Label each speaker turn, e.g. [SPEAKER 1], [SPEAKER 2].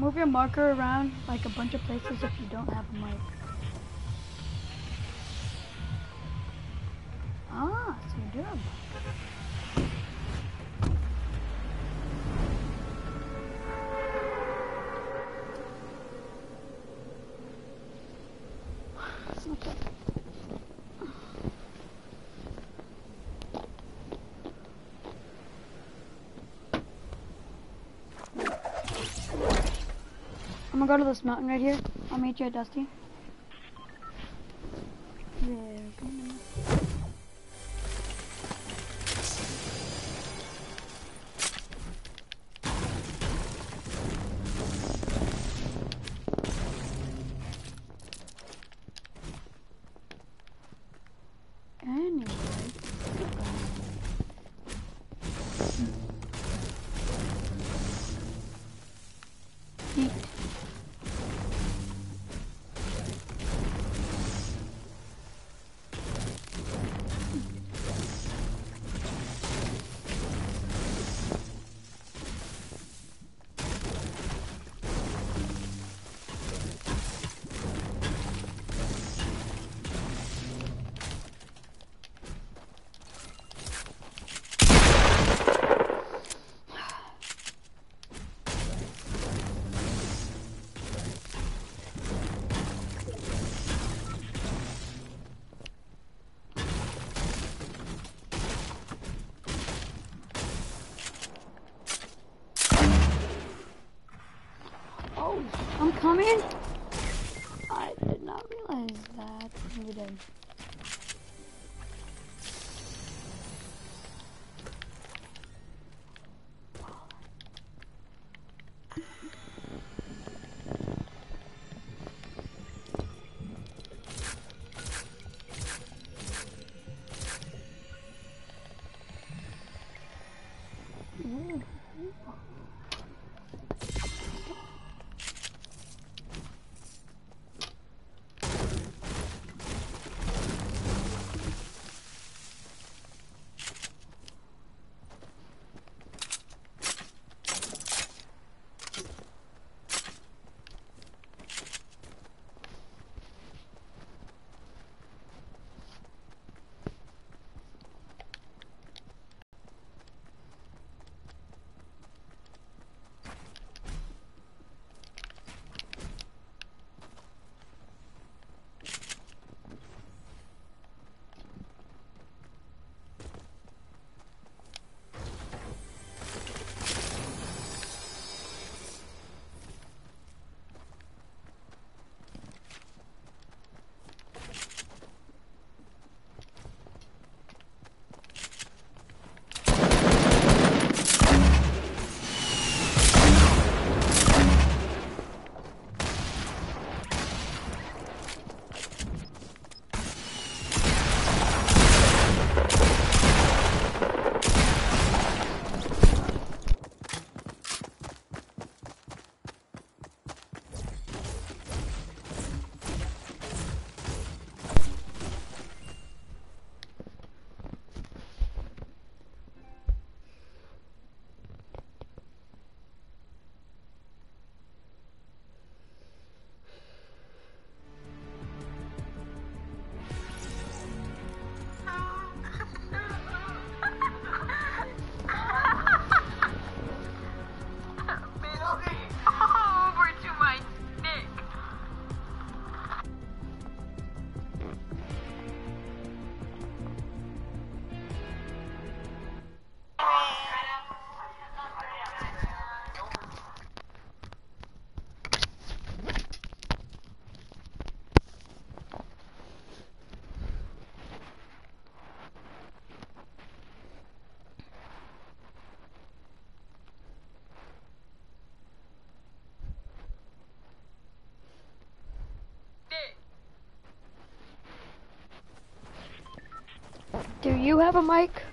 [SPEAKER 1] Move your marker around like a bunch of places if you don't have a mic. Ah, so you do have a. I'm gonna go to this mountain right here. I'll meet you at Dusty. Anyway. Coming. I did not realize that. Maybe did. Do you have a mic?